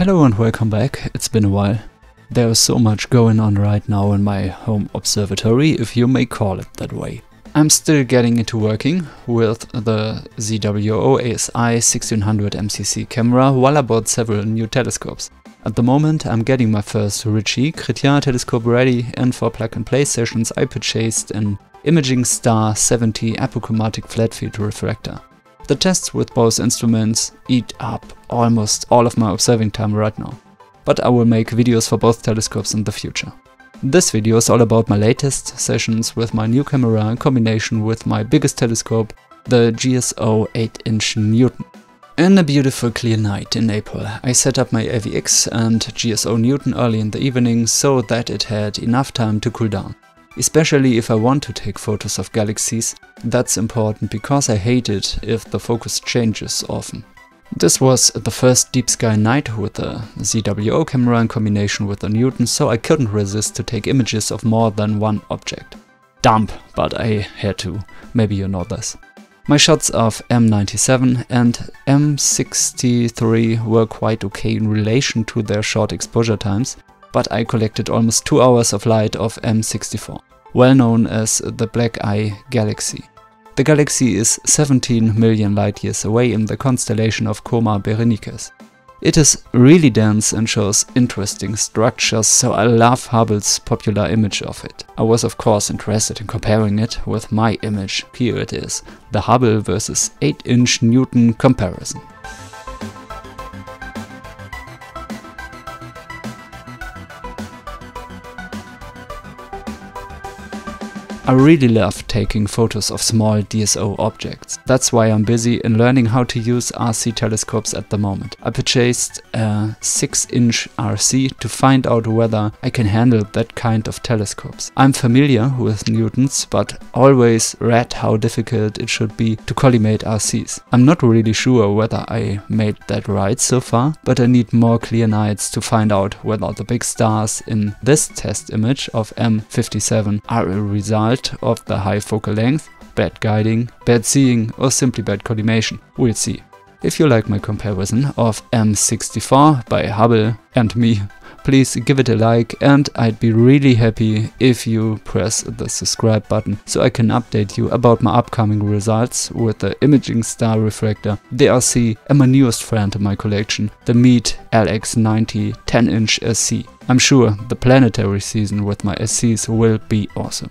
Hello and welcome back, it's been a while. There is so much going on right now in my home observatory, if you may call it that way. I'm still getting into working with the ZWO ASI 1600 MCC camera while I bought several new telescopes. At the moment I'm getting my first Ritchie Chrétien telescope ready and for plug and play sessions I purchased an Imaging Star 70 apochromatic flat field refractor. The tests with both instruments eat up almost all of my observing time right now, but I will make videos for both telescopes in the future. This video is all about my latest sessions with my new camera in combination with my biggest telescope, the GSO 8-inch Newton. In a beautiful clear night in April, I set up my AVX and GSO Newton early in the evening so that it had enough time to cool down. Especially if I want to take photos of galaxies, that's important because I hate it if the focus changes often. This was the first deep sky night with the ZWO camera in combination with the Newton, so I couldn't resist to take images of more than one object. Dumb, but I had to, maybe you know this. My shots of M97 and M63 were quite okay in relation to their short exposure times, but I collected almost 2 hours of light of M64, well known as the Black Eye Galaxy. The galaxy is 17 million light years away in the constellation of Coma Berenices. It is really dense and shows interesting structures, so I love Hubble's popular image of it. I was of course interested in comparing it with my image. Here it is, the Hubble versus 8-inch Newton comparison. I really love taking photos of small DSO objects. That's why I'm busy in learning how to use RC telescopes at the moment. I purchased a 6 inch RC to find out whether I can handle that kind of telescopes. I'm familiar with Newtons, but always read how difficult it should be to collimate RCs. I'm not really sure whether I made that right so far, but I need more clear nights to find out whether the big stars in this test image of M57 are a result of the high focal length, bad guiding, bad seeing or simply bad collimation. We'll see. If you like my comparison of M64 by Hubble and me, please give it a like and I'd be really happy if you press the subscribe button so I can update you about my upcoming results with the Imaging Star Refractor, the RC and my newest friend in my collection, the Meade LX90 10 inch SC. I'm sure the planetary season with my SCs will be awesome.